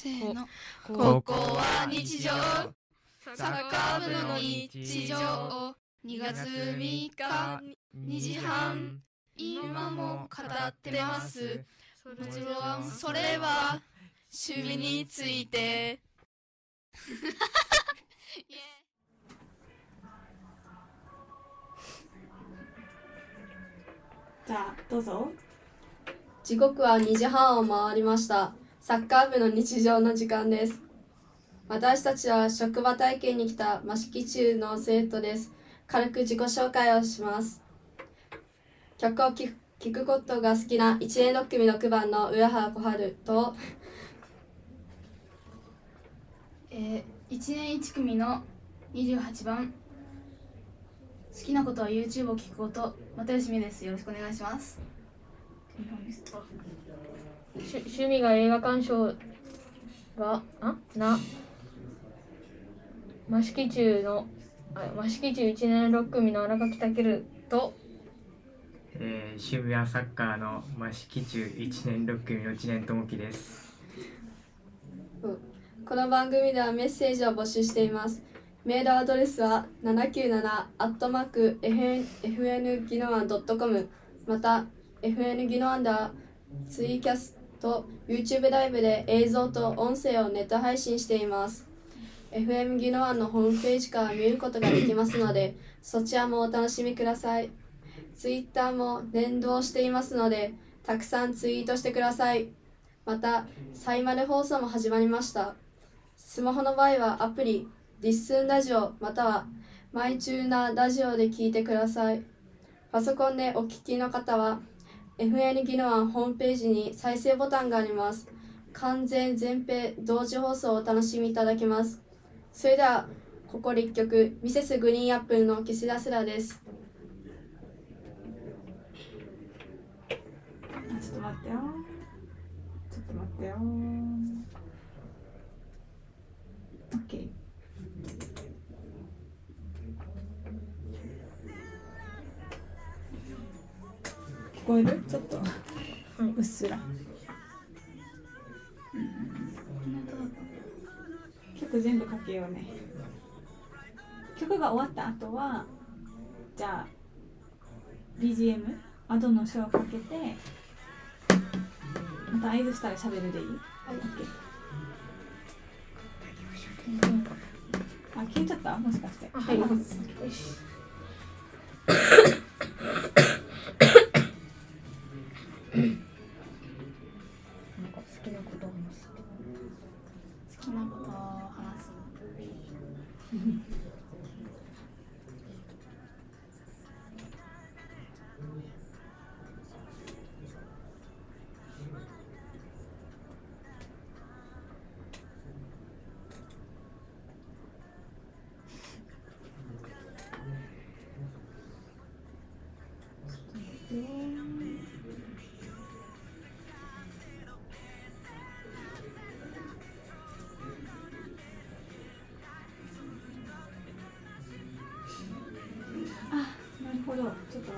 せーの。ここは日常。サッカー部の日常。2月3日。2時半。今も語ってます。もちろんそれは守備について。じゃあどうぞ。時刻は2時半を回りましたサッカー部の日常の時間です。私たちは職場体験に来た益城中の生徒です。軽く自己紹介をします。曲を聴く聞くことが好きな1年6組6番の上原小春とえー、1年1組の28番好きなことは YouTube を聞くこと又吉美です。よろしくお願いします趣趣味が映画鑑賞があ？な？益城中のあ益城中1年6組の荒垣健とえー、趣味はサッカーの益城中1年6組の知念智樹です。この番組ではメッセージを募集しています。メールアドレスは797アットマーク FN ギノワン .com また FN ギノワンではツイキャスと YouTube ライブで映像と音声をネット配信しています。FM ギノワンのホームページから見ることができますのでそちらもお楽しみください。Twitter も連動していますのでたくさんツイートしてください。またサイマル放送も始まりました。スマホの場合はアプリディッスンラジオまたはマイチューナーラジオで聞いてください。パソコンでお聞きの方は FN ギノワンホームページに再生ボタンがあります。完全全編同時放送をお楽しみいただけます。それではここで1曲ミセスグリーンアップルのキスダスラです。ちょっと待ってよ。ちょっと待ってよ。OK こえる？ちょっと、うっすら、曲全部かけようね曲が終わった後はじゃあ BGM アドの書をかけてまた合図したら喋るでいい、OK あ消えちゃったもしかしてはい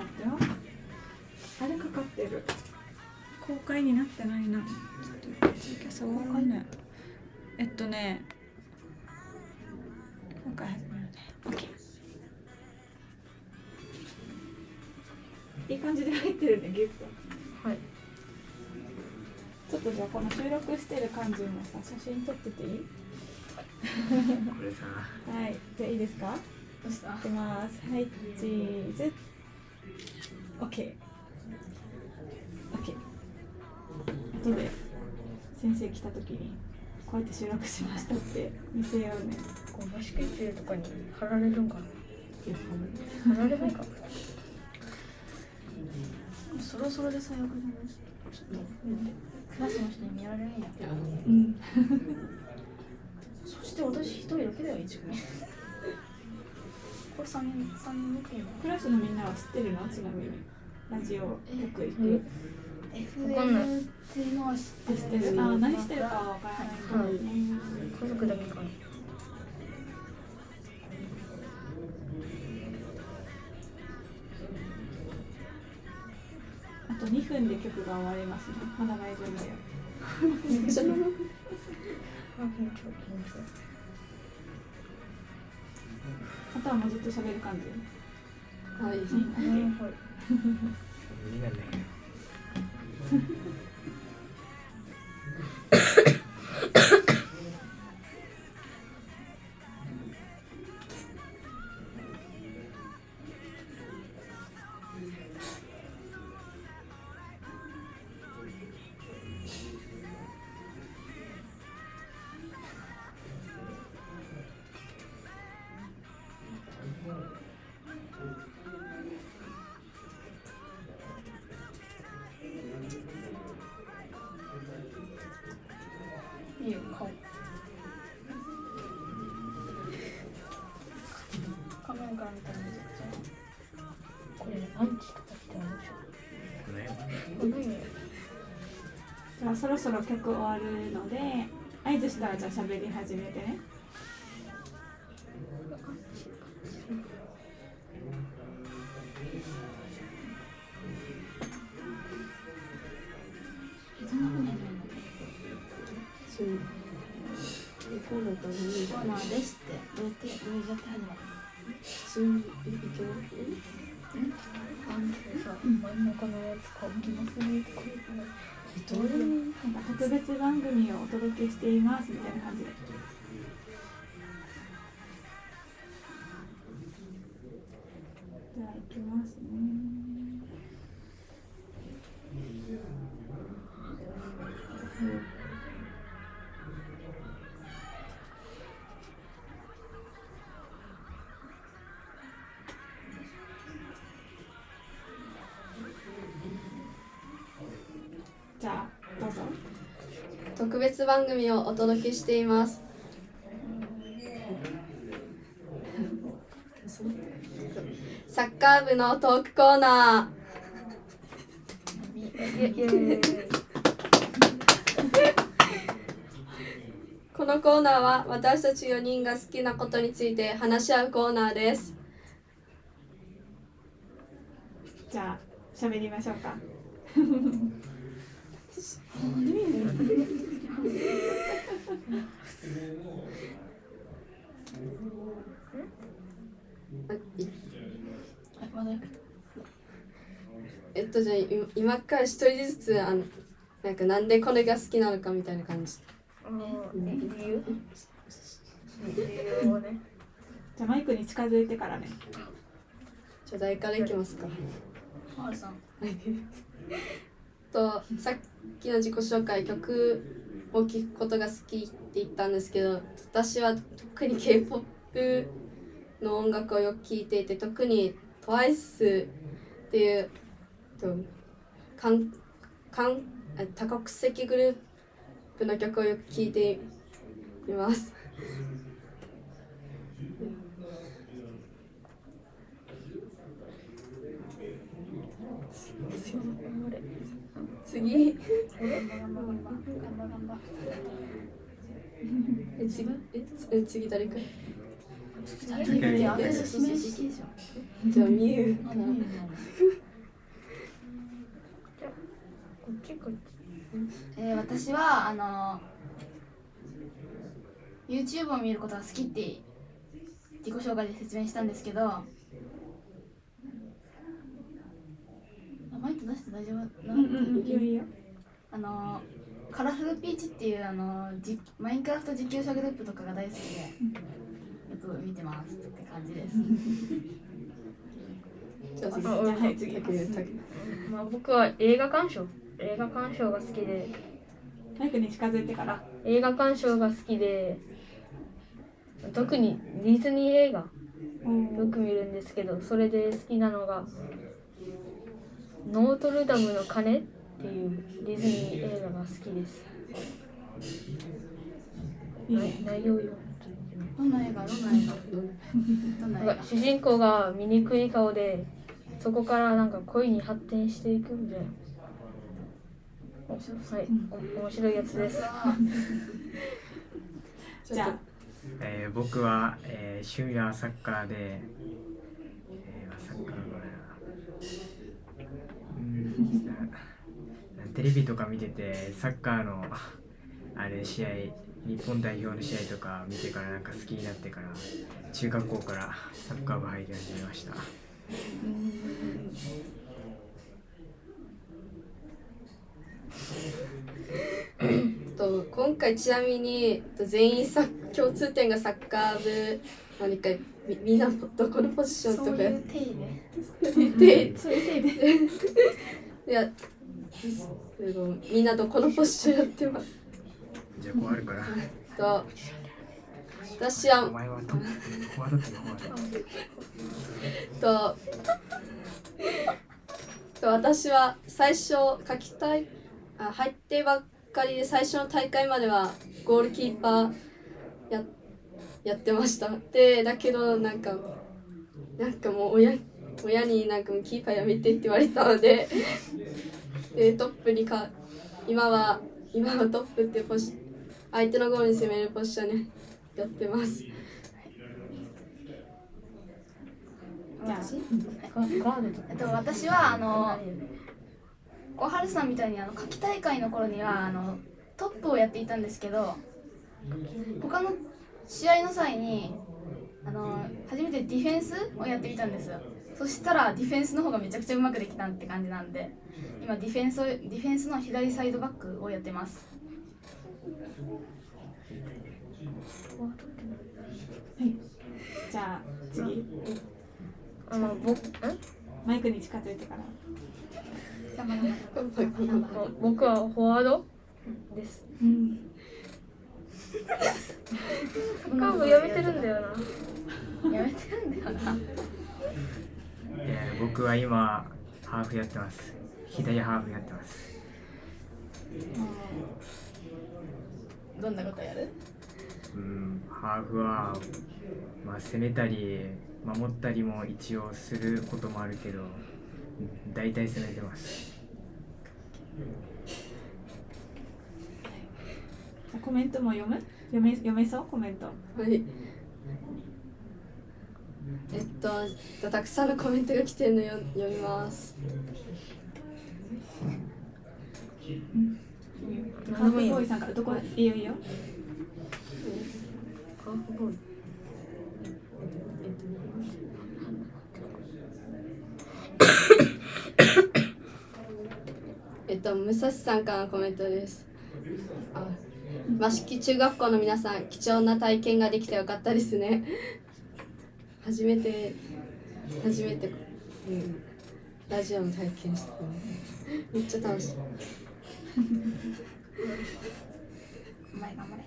待ってよあれかかってる。公開になってないな。ちえっとね公開始めるね。OK いい感じで入ってるねギュッとはい。ちょっとじゃあこの収録してる感じもさ写真撮ってていい？これさ。はい。じゃあいいですか？どうした？いきます。はいチーズ OK OK 後で先生来た時にこうやって収録しましたって見せようね。こう益城中とかに貼られるんかな。貼られないか。なそろそろで最悪じゃないちょっとクラスの人に見られるんやうん。そして私一人だけだよ一組これ三人三人クラスのみんなは知ってるの？ちなみにラジオよく。行く FM っていうのは知って知ってる。あ何してるかはわからないはいね家族だけかな。あと2分で曲が終わりますね。まだ大丈夫だよ。ちょっと待ってあとはもうずっと喋る感じ。はい。はい 無理なんだけどいいよ顔画面から見たらめちゃくちゃこれアンチとか来たら面この辺白いじゃあそろそろ曲終わるので合図したらじゃあ喋り始めてねますみたいな感じで。じゃあ行きますね。番組をお届けしています。サッカー部のトークコーナー。このコーナーは私たち4人が好きなことについて話し合うコーナーです。じゃあ喋りましょうか えっとじゃあい今から一人ずつあのなんかなんでこれが好きなのかみたいな感じ。理由理由。をね。じゃあマイクに近づいてからね。じゃあ誰からいきますか？マールさん。とさっきの自己紹介曲を聴くことが好きって言ったんですけど私は特に k p o p の音楽をよく聴いていて特に TWICE っていうとかんかんあ多国籍グループの曲をよく聴いています。次。え次え次誰か。二人でアクセス指名式でしょじゃあみゆか何なこっちこっちえー、私はあの YouTube を見ることが好きって自己紹介で説明したんですけどマイク出して大丈夫な、うんうんあのカラフルピーチっていうあのじマインクラフト実況者グループとかが大好きでよく見てますって感じです。まあ僕は映画鑑賞。映画鑑賞が好きで。マイクに近づいてから。映画鑑賞が好きで。特にディズニー映画。よく見るんですけどそれで好きなのが「ノートルダムの鐘」っていうディズニー映画が好きですいい内容よどんな映画どんな映画どんな映画なんか主人公が醜い顔でそこからなんか恋に発展していくみたいなはい、面白いやつですじゃあえー僕は、えー趣味はサッカーで、えーサッカーはうんなテレビとか見ててサッカーのあれ試合日本代表の試合とか見てからなんか好きになってから中学校からサッカー部入り始めました。と今回ちなみにと全員サッ共通点がサッカー部何かみみんなどこのポジションとか？そういう体ででそうい やみんなどこのポジションやってます。じゃあこうあるから。と私は。とと私は最初書きたいあ入ってばっかりで最初の大会まではゴールキーパーややってました。でだけどなんかなんかもう親親になんかもうキーパーやめてって言われたのででトップにか今は今はトップっていうポジ相手のゴールに攻めるポジションにやってます。じゃあとかえっと。私はあの小春さんみたいにあの夏季大会の頃にはあのトップをやっていたんですけど他の試合の際にあの初めてディフェンスをやってみたんですそしたらディフェンスの方がめちゃくちゃうまくできたって感じなんで今ディフェンスをディフェンスの左サイドバックをやってます。じゃあ次。あの僕ん？マイクに近づいてから。じゃあまだまだ僕はフォワード？です。うん。サッカー部やめてるんだよな。やめてるんだよなえー僕は今ハーフやってます。左ハーフやってます。どんなことやる？うんハーフは、まあ、攻めたり守ったりも一応することもあるけど大体攻めてます。コメントも読む？読め読めそう？コメント。はい。えっと、たくさんのコメントが来てるのよ読みます。ハーフボーイさんからどこいいよいいよハーフボーイえっと、武蔵さんからのコメントです。あ、益城中学校の皆さん、貴重な体験ができてよかったですね。初めて、初めて、うん、ラジオの体験した。めっちゃ楽しい。お前頑張れ。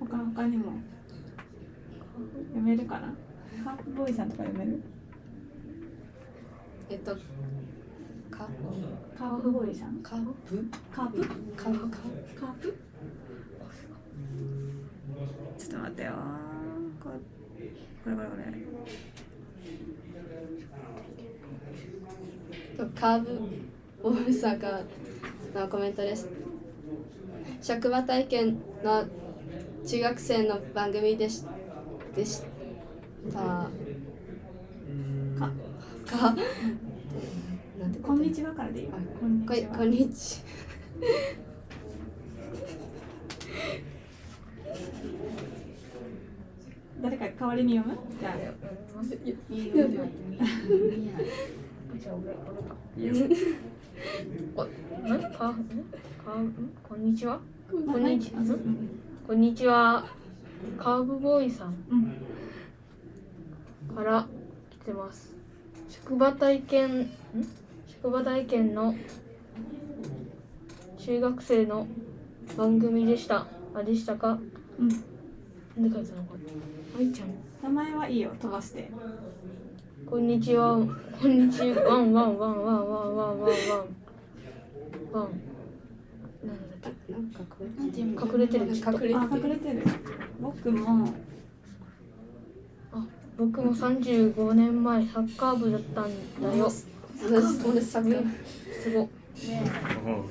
他他にも？読めるかな？ハーフボーイさんとか読める？えっと、か、カーフボーイさん？かぶカープ？か、か、カープ？ちょっと待ってよ。これこれこれこれ。とカーブボールさんからのコメントです。職場体験の中学生の番組でしでした。かかなんてこんにちはからでいい。よこんにこちはこんにち誰か代わりに読む？じゃあこんにちはこんにちは？こんにちは。カーブボーイさんうんから来てます。職場体験ん？職場体験の中学生の番組でした。あでしたか？うん。なんで書いてたの？かな愛ちゃん。名前はいいよ飛ばして。こんにちは。こんにちは。ワンワンワンワンワンワンワンワン。ワン。なんだっけ？なんか隠れてる。隠れてあ隠れてる。僕も。僕も35年前サッカー部だったんだよ。す同じ同じサッカーごおう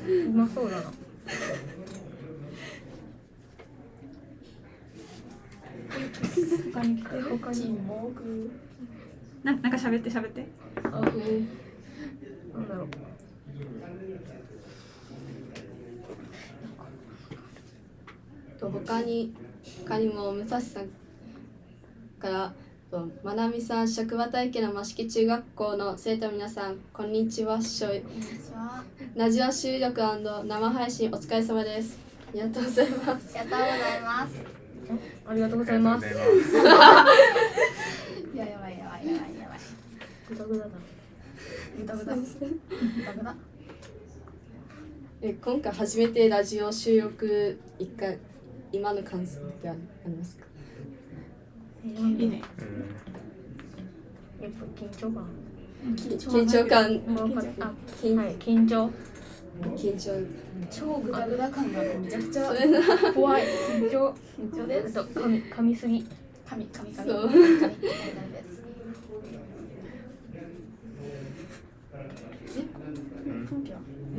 うまそうだな他に来て他に。ななんか喋って喋って。あなんだろうと他に他にも武蔵さんからとまなみさん職場体験の益城中学校の生徒皆さんこんにちはしょいラジオ収録生配信お疲れ様ですありがとうございますありがとうございますありがとうございます。ややばいやばいやばいやばい。グダグダだグダグダ。グダグダえ今回初めてラジオ収録一回今の感想ってありますか？いいね。うん。やっぱ緊張感。緊張感。分かったあ緊はい緊張緊張超グダグダ感がめちゃくちゃ怖い。緊張。緊張です。噛み噛みすぎ。神神神そう。神神です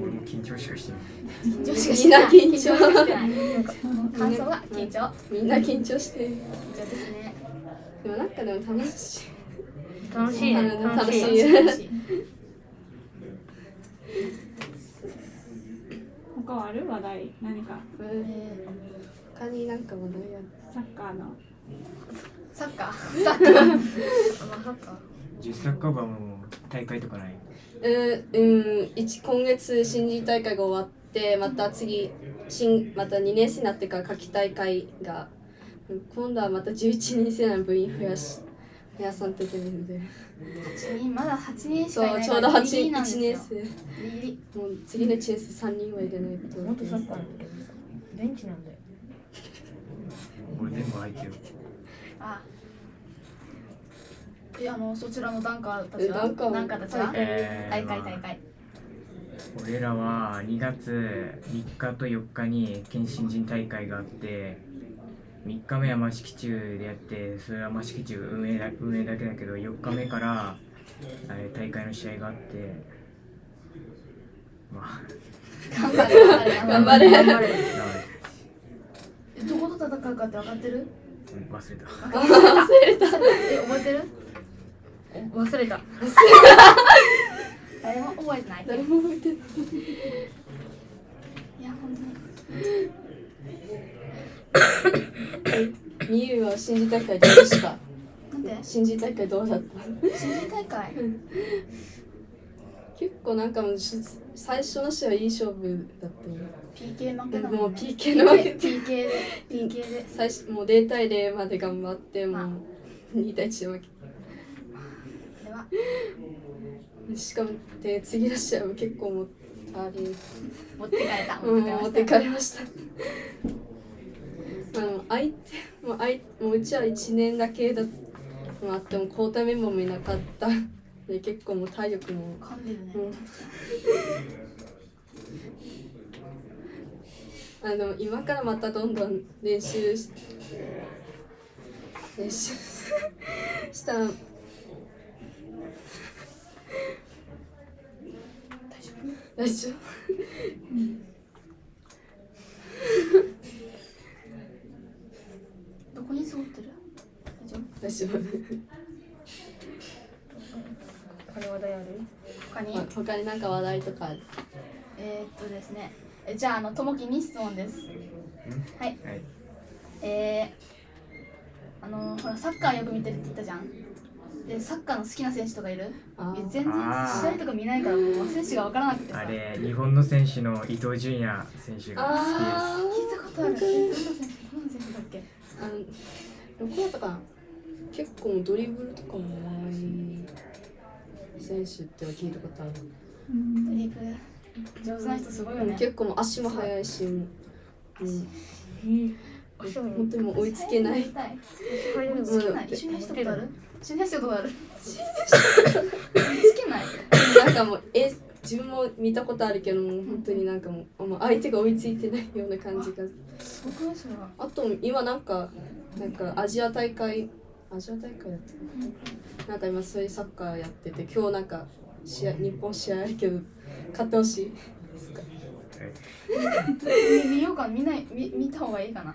俺も緊張しかしてない。緊張しかみんな緊張。してない感想は緊張。みんな緊張してる。緊張ですね。でもなんかでも楽しい。楽しい。ね楽しい。楽しい他はある話題？何か？え他になんか話題あるサッカーの？ーサッカー？サッカー。あまさか10サッカー部はもう大会とかない？うん、うん、一今月新人大会が終わってまた次新また2年生になってから夏季大会がうん今度はまた11人生の部員増やし増やさんといけなで。8人まだ8人しかいないそうちょうど8ギリギリなんです1年よ生もう次の1年生3人は入れないと。元サッカーなんだけどさベンチなんだよ俺全部入ってる。あ。えあのそちらのダンカーたちは？えダンカー？たちは？えー。大会まあ大会。俺らは2月3日と4日に県新人大会があって3日目は益城中でやってそれは益城中運営だ運営だけだけど4日目からあれ大会の試合があってまあ。頑張れ。頑張れ。頑張れ。えどこと戦うかって分かってる？うん忘れた。忘れた。え覚えてる？忘れた。誰も覚えてない。誰も覚えてない。いや本当に みゆは新人大会どうでした？なんで？新人大会どうだった？新人大会？結構なんかもうし最初の試合いい勝負だったよ PK 負けたもうね PK の負け。PK で PK で。最初もう0対0まで頑張ってもう2対1で負これは。けしかもで次の試合も結構もうあれ。持ってかれたうん持ってかれれましたもう相もううちは1年だけだもあっても交代メンバーもいなかった。で結構もう体力も。噛んでるね。うん。あの今からまたどんどん練習し練習。した。ら大丈夫どこに座ってる大丈夫他に話題ある？他に？まあ他になんか話題とか？えー、っとですね。えじゃああのともきに質問です。はい。はい。えー、あのほらサッカーよく見てるって言ったじゃん。でサッカーの好きな選手とかいる？全然試合とか見ないからもう選手が分からなくてさ。あれ日本の選手の伊東純也選手が好あ聞いたことある。えどんな選手？どんな選手だっけ？あのどこだったかな結構ドリブルとかもうまい選手っては聞いたことある、ドリブル。上手な人すごいよね。結構もう足も速いし、うん、本当にもう追いつけない。ある一緒に。走ったことある？追いつけない。なんかもうえ自分も見たことあるけどもう本当になんかもうもう相手が追いついてないような感じが。すごくないそれはあと今なんかなんかアジア大会アジア大会やってるな。んか今そういうサッカーやってて今日なんか試合日本試合あるけど勝ってほしいですか？見見ようか見ない見見た方がいいかな。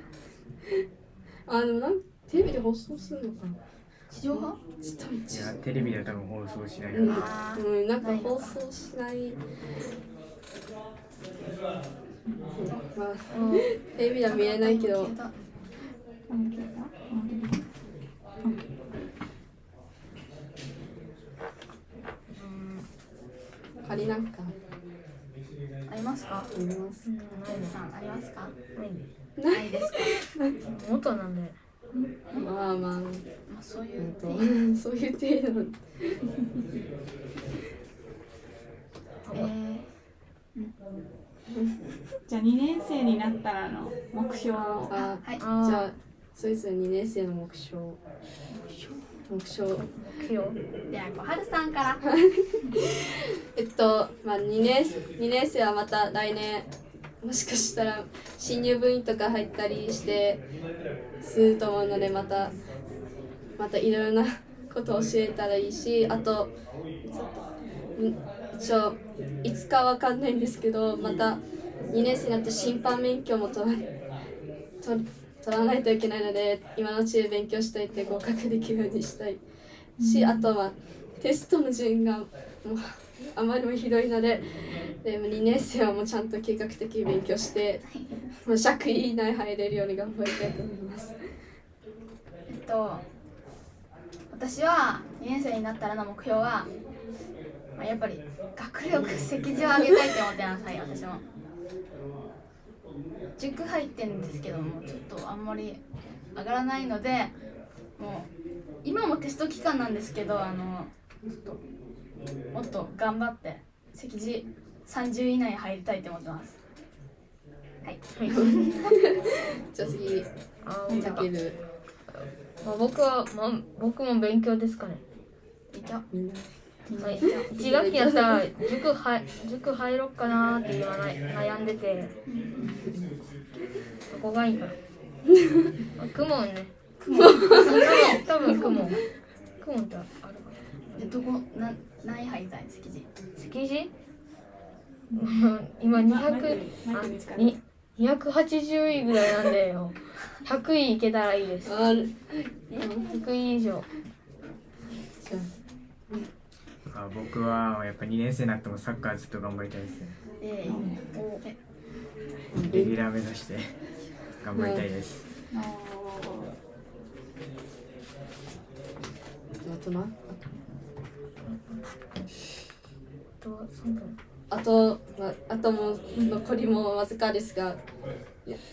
あでもなんテレビで放送するのかな。地上波？ちょっといやテレビでは多分放送しないうん、う。ん、なんか放送しない。まあテレビでは見れないけど消えた画面消えたあ出てきた OK 他になんか。ありますか？あります。うんさんありますか？ないねないです。か元なんで。まあまあ。まあそういうそういう程度。のえー。じゃあ2年生になったらの目標をあはい。じゃあそれぞれ2年生の目標。目標。目標。では小春さんから。えっとまあ2年二年生はまた来年もしかしたら新入部員とか入ったりしてすると思うのでまたまたいろいろなことを教えたらいいしあとうん一応いつかわかんないんですけどまた2年生になって審判免許も取ら取取らないといけないので今のうちに勉強しておいて合格できるようにしたい。し、あとはテストの順がもうあまりにもひどいのででも2年生はもうちゃんと計画的に勉強して、もう100位以内入れるように頑張りたいと思います。えっと私は2年生になったらの目標は、まあ、やっぱり学力席次を上げたいって思ってます。はい私も塾入ってるんですけどもちょっとあんまり上がらないのでもう今もテスト期間なんですけどあのちょっともっと頑張って席次30以内に入りたいと思ってます。はい。じゃあ次、あたける。まあ、僕は、まあ、僕も勉強ですかね。勉強1学期やったら塾は塾入ろっかなーって今ない悩んでてそこがいいかなクモンねクモン多分クモンクモンってあるかなえどこな何入りたい席次席次うん今200にマイクに280位ぐらいなんでよ100位いけたらいいです。100位以上あ僕はやっぱ2年生になってもサッカーずっと頑張りたいですねええレギュラー目指して頑張りたいですおーあ、あとな。とあと、あともう残りもわずかですが、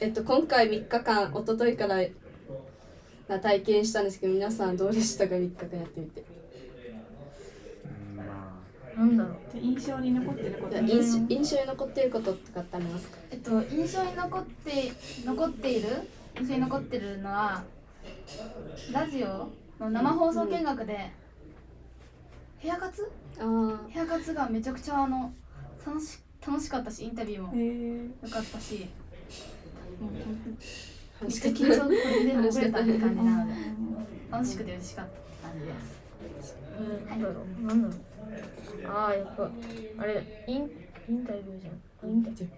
えっと、今回3日間、一昨日から体験したんですけど、皆さんどうでしたか、3日間やってみて。なんだろう。印象に残ってること。印象印象に残っていることとかってありますか？えっと印象に残って残っている？印象に残ってるのはラジオの生放送見学でヘアカツあヘアカツがめちゃくちゃあの楽し楽しかったしインタビューも良かったしめっちゃ緊張これでほぐれたって感じなのであ楽しくて嬉しかった感じです。えーなんだろう。なんだろう。ああやっぱあれインインタビューじゃん。あインタビュー？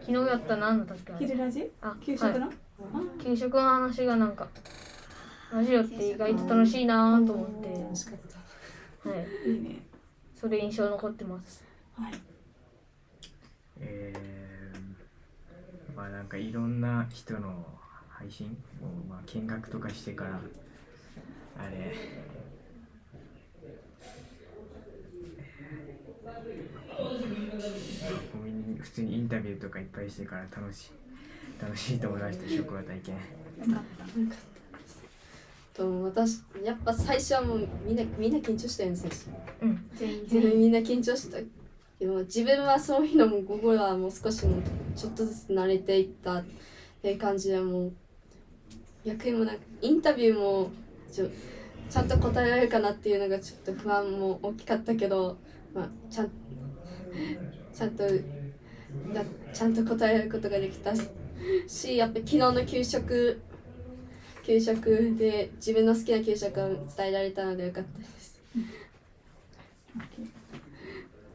昨日やった何だったっけ？昼ラジあ給食の、はい。給食の話がなんかラジオって意外と楽しいなと思って、楽しかった。はい、あいいね。それ印象残ってます。はい。えー、まあなんかいろんな人の配信をまあ見学とかしてからあれ。普通にインタビューとかいっぱいしてから楽しい楽しいと思いました職場体験。よかったと私やっぱ最初はもうみん。なみんな緊張したよね最初うん。全員全員全部みんな緊張したけど自分はそういうのも午後はもう少しもうちょっとずつ慣れていったっていう感じでもう逆にもなんかインタビューもちょちゃんと答えられるかなっていうのがちょっと不安も大きかったけど、まあ、ちゃんちゃんとやちゃんと答えられることができたしやっぱ昨日の給食給食で自分の好きな給食を伝えられたのでよかったです。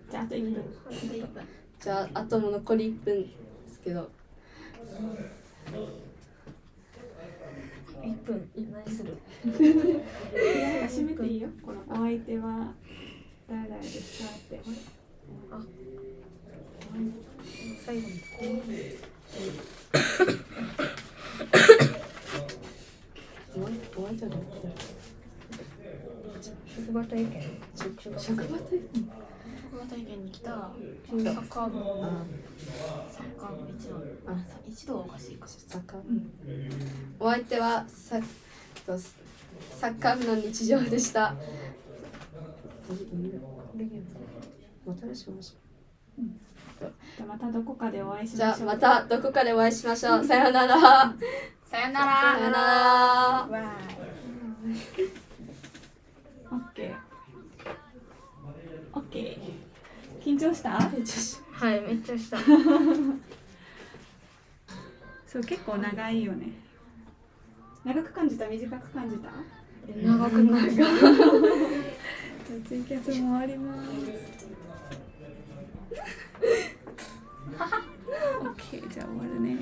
じゃああと1分。で1分じゃああとも残り1分ですけど1分。何するなんか閉めていいよ。このお相手は誰々ですかって。あ最後に。職場体験職場職場体験。職場体験に来たサッカー部サッカー部一同あ一同はおかしいか。サッカー。部お相手はサとサッカー部の日常でした。じゃあまたどこかでお会いしましょう。またどこかでお会いしましょう。さようなら。さよなさようなら。わーいオッケーオッケー緊張した？はいめっちゃした。そう結構長いよね。長く感じた？短く感じた？長くないかじゃあツイキャスも終わります。オッケーじゃあ終わるね